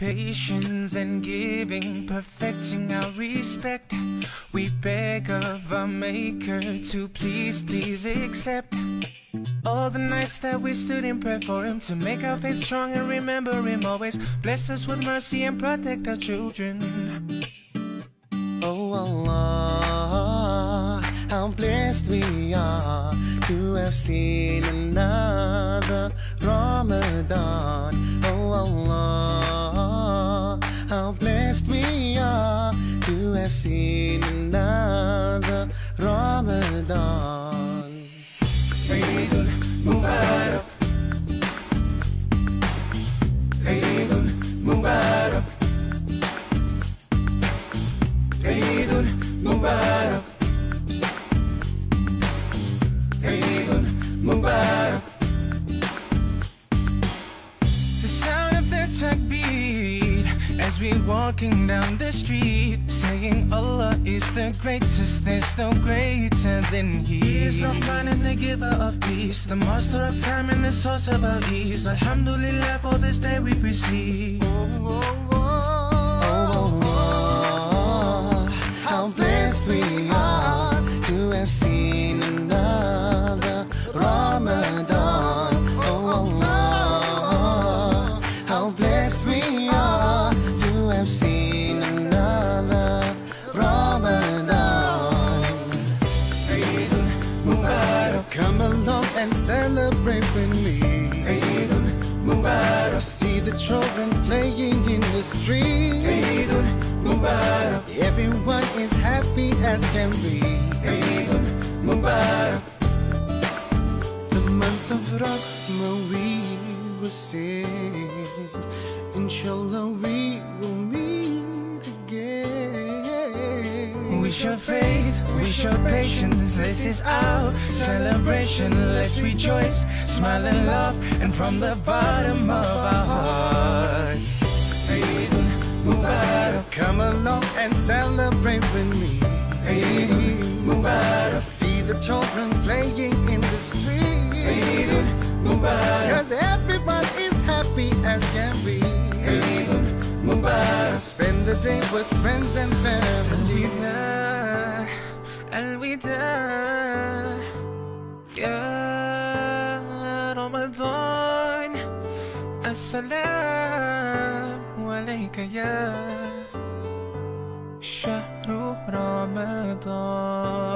patience and giving, perfecting our respect. We beg of our Maker to please, please accept. All the nights that we stood in prayer for Him to make our faith strong and remember Him always. Bless us with mercy and protect our children. Oh Allah, how blessed we are to have seen another Ramadan. Oh Allah, have seen another Ramadan. Eidul Mubarak. Eidul Mubarak. Eidul Mubarak. As we walking down the street, saying Allah is the greatest, there's no greater than He. He is Rahman and the giver of peace, the master of time and the source of our ease. Alhamdulillah for this day we've received. Oh Allah, how blessed we are to have seen another Ramadan. Oh Allah, how blessed we with me. Mubarak, See the children playing in the street. Everyone is happy as can be. The month of Rahma we will sing. Inshallah we will meet again. We show faith, we show patience. This is our celebration. Let's rejoice, and laugh, and from the bottom of our hearts. Eidul Mubarak, Come along and celebrate with me. Eid Mubarak. See the children playing in the Eid streets. Mubarak, Cause everyone is happy as can be. Eid Mubarak. Spend the day with friends and family. رمضان. السلام عليك يا شهر رمضان.